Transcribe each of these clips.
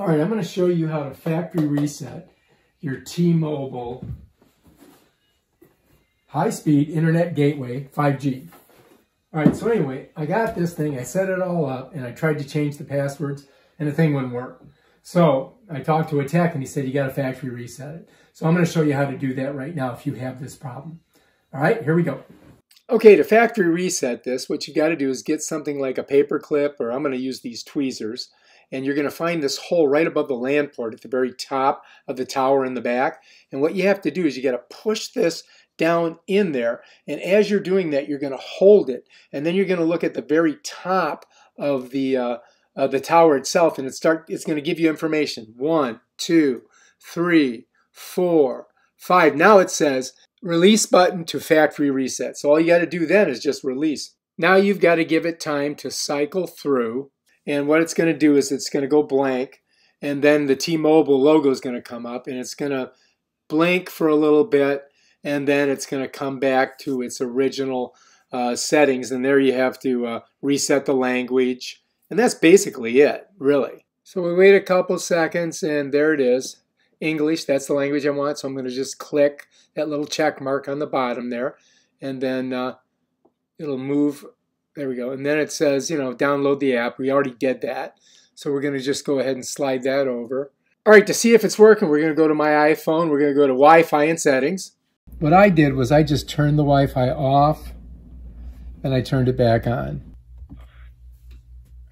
All right, I'm going to show you how to factory reset your T-Mobile high-speed internet gateway 5G. All right, so anyway, I got this thing, I set it all up, and I tried to change the passwords, and the thing wouldn't work. So I talked to a tech, and he said, you got to factory reset it. So I'm going to show you how to do that right now if you have this problem. All right, here we go. Okay, to factory reset this, what you got to do is get something like a paper clip, or I'm going to use these tweezers, and you're going to find this hole right above the LAN port at the very top of the tower in the back. And what you have to do is you got to push this down in there. And as you're doing that, you're going to hold it. And then you're going to look at the very top of the, uh, the tower itself, and it start, it's going to give you information. One, two, three, four, five. Now it says release button to factory reset. So all you got to do then is just release. Now you've got to give it time to cycle through and what it's going to do is it's going to go blank, and then the T-Mobile logo is going to come up, and it's going to blink for a little bit, and then it's going to come back to its original uh, settings. And there you have to uh, reset the language. And that's basically it, really. So we wait a couple seconds, and there it is. English, that's the language I want. So I'm going to just click that little check mark on the bottom there. And then uh, it'll move there we go. And then it says, you know, download the app. We already did that. So we're going to just go ahead and slide that over. All right, to see if it's working, we're going to go to my iPhone. We're going to go to Wi-Fi and settings. What I did was I just turned the Wi-Fi off and I turned it back on.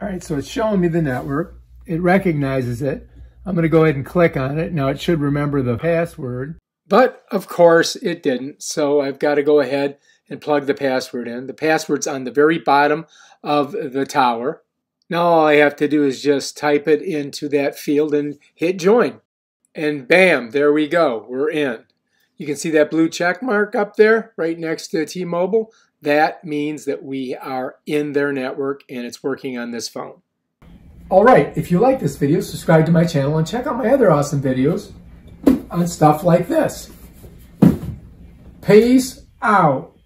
All right, so it's showing me the network. It recognizes it. I'm going to go ahead and click on it. Now it should remember the password. But of course it didn't. So I've got to go ahead and plug the password in. The password's on the very bottom of the tower. Now all I have to do is just type it into that field and hit join. And bam, there we go. We're in. You can see that blue check mark up there right next to T-Mobile. That means that we are in their network and it's working on this phone. All right, if you like this video, subscribe to my channel and check out my other awesome videos on stuff like this. Peace out.